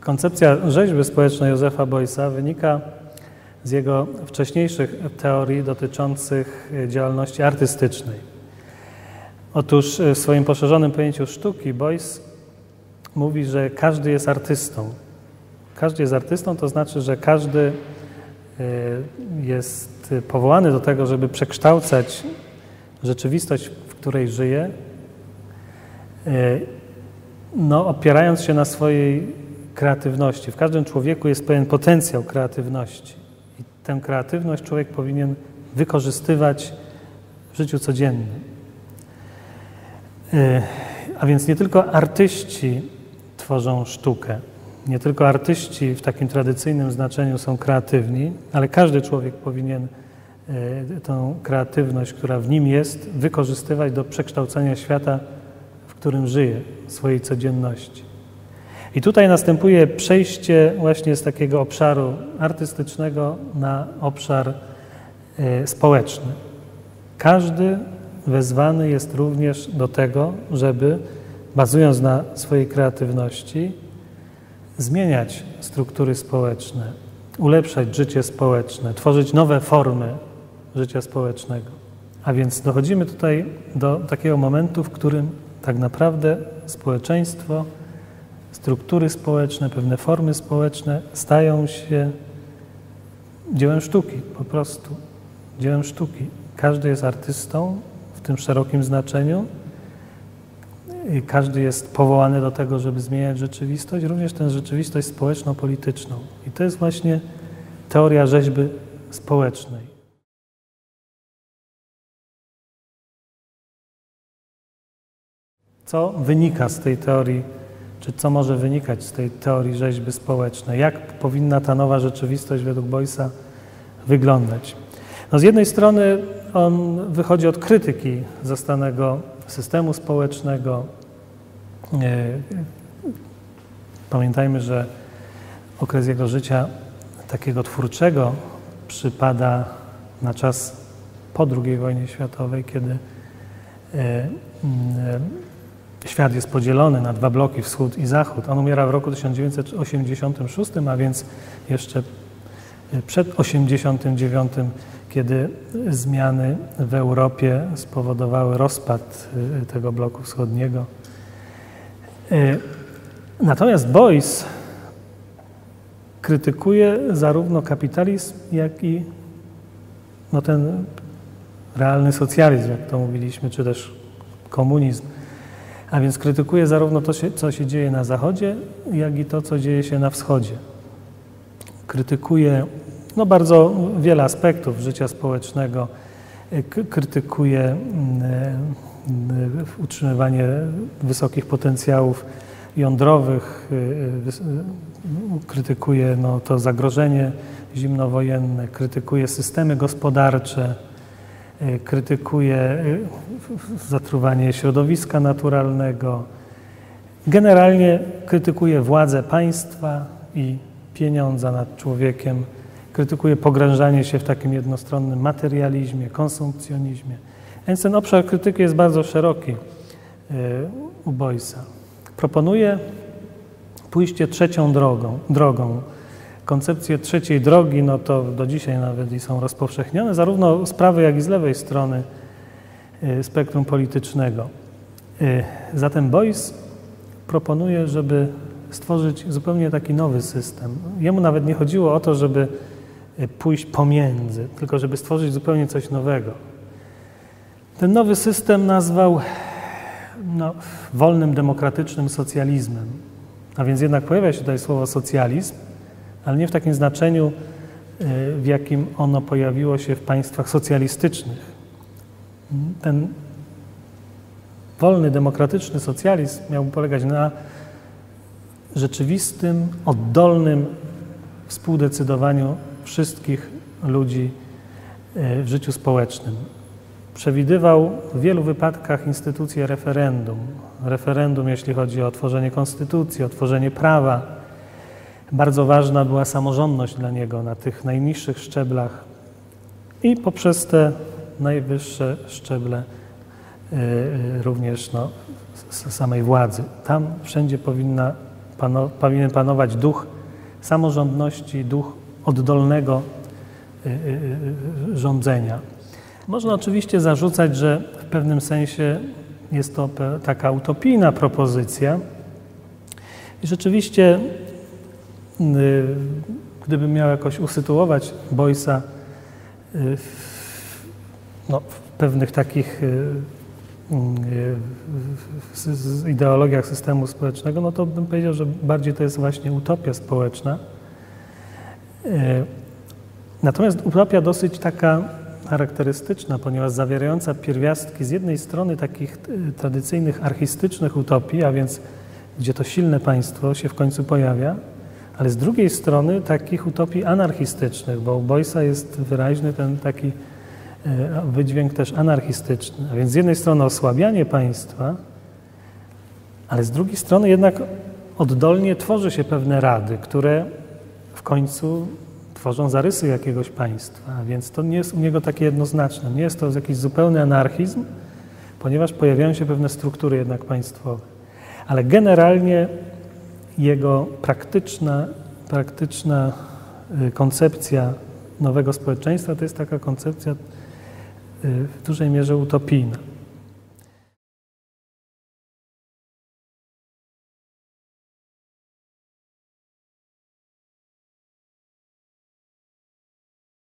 Koncepcja rzeźby społecznej Józefa Boysa wynika z jego wcześniejszych teorii dotyczących działalności artystycznej. Otóż w swoim poszerzonym pojęciu sztuki Boyce mówi, że każdy jest artystą. Każdy jest artystą, to znaczy, że każdy e, jest powołany do tego, żeby przekształcać rzeczywistość, w której żyje, e, no, opierając się na swojej kreatywności. W każdym człowieku jest pewien potencjał kreatywności. I tę kreatywność człowiek powinien wykorzystywać w życiu codziennym. E, a więc nie tylko artyści tworzą sztukę, nie tylko artyści w takim tradycyjnym znaczeniu są kreatywni, ale każdy człowiek powinien e, tę kreatywność, która w nim jest, wykorzystywać do przekształcenia świata, w którym żyje, swojej codzienności. I tutaj następuje przejście właśnie z takiego obszaru artystycznego na obszar e, społeczny. Każdy wezwany jest również do tego, żeby bazując na swojej kreatywności, zmieniać struktury społeczne, ulepszać życie społeczne, tworzyć nowe formy życia społecznego. A więc dochodzimy tutaj do takiego momentu, w którym tak naprawdę społeczeństwo, struktury społeczne, pewne formy społeczne stają się dziełem sztuki, po prostu dziełem sztuki. Każdy jest artystą w tym szerokim znaczeniu. Każdy jest powołany do tego, żeby zmieniać rzeczywistość, również tę rzeczywistość społeczno-polityczną. I to jest właśnie teoria rzeźby społecznej. Co wynika z tej teorii, czy co może wynikać z tej teorii rzeźby społecznej? Jak powinna ta nowa rzeczywistość według Boysa wyglądać? No z jednej strony on wychodzi od krytyki zastanego systemu społecznego. E, pamiętajmy, że okres jego życia takiego twórczego przypada na czas po II wojnie światowej, kiedy e, e, świat jest podzielony na dwa bloki, wschód i zachód. On umiera w roku 1986, a więc jeszcze przed 1989 kiedy zmiany w Europie spowodowały rozpad y, tego bloku wschodniego. Y, natomiast Boyce krytykuje zarówno kapitalizm, jak i no ten realny socjalizm, jak to mówiliśmy, czy też komunizm. A więc krytykuje zarówno to, co się dzieje na Zachodzie, jak i to, co dzieje się na Wschodzie. Krytykuje no, bardzo wiele aspektów życia społecznego krytykuje mm, utrzymywanie wysokich potencjałów jądrowych, y, y, krytykuje no, to zagrożenie zimnowojenne, krytykuje systemy gospodarcze, y, krytykuje zatruwanie środowiska naturalnego. Generalnie krytykuje władzę państwa i pieniądza nad człowiekiem krytykuje pogrążanie się w takim jednostronnym materializmie, konsumpcjonizmie. Więc ten obszar krytyki jest bardzo szeroki e, u Boysa. Proponuje pójście trzecią drogą, drogą. Koncepcje trzeciej drogi, no to do dzisiaj nawet i są rozpowszechnione, zarówno z prawej, jak i z lewej strony spektrum politycznego. E, zatem Boyce proponuje, żeby stworzyć zupełnie taki nowy system. Jemu nawet nie chodziło o to, żeby Y, pójść pomiędzy, tylko żeby stworzyć zupełnie coś nowego. Ten nowy system nazwał no, wolnym, demokratycznym socjalizmem. A więc jednak pojawia się tutaj słowo socjalizm, ale nie w takim znaczeniu, y, w jakim ono pojawiło się w państwach socjalistycznych. Ten wolny, demokratyczny socjalizm miał polegać na rzeczywistym, oddolnym współdecydowaniu wszystkich ludzi e, w życiu społecznym. Przewidywał w wielu wypadkach instytucję referendum. Referendum, jeśli chodzi o tworzenie konstytucji, o tworzenie prawa. Bardzo ważna była samorządność dla niego na tych najniższych szczeblach i poprzez te najwyższe szczeble e, e, również no, samej władzy. Tam wszędzie powinna powinien panować duch samorządności, duch oddolnego y, rządzenia. Można oczywiście zarzucać, że w pewnym sensie jest to taka utopijna propozycja. I rzeczywiście, gdybym miał jakoś usytuować Boysa no, w pewnych takich w ideologiach systemu społecznego, no to bym powiedział, że bardziej to jest właśnie utopia społeczna. Natomiast utopia dosyć taka charakterystyczna, ponieważ zawierająca pierwiastki z jednej strony takich tradycyjnych archistycznych utopii, a więc gdzie to silne państwo się w końcu pojawia, ale z drugiej strony takich utopii anarchistycznych, bo u Boysa jest wyraźny ten taki wydźwięk też anarchistyczny. A więc z jednej strony osłabianie państwa, ale z drugiej strony jednak oddolnie tworzy się pewne rady, które w końcu tworzą zarysy jakiegoś państwa. A więc to nie jest u niego takie jednoznaczne. Nie jest to jakiś zupełny anarchizm, ponieważ pojawiają się pewne struktury jednak państwowe. Ale generalnie jego praktyczna, praktyczna y, koncepcja nowego społeczeństwa to jest taka koncepcja w dużej mierze utopijna.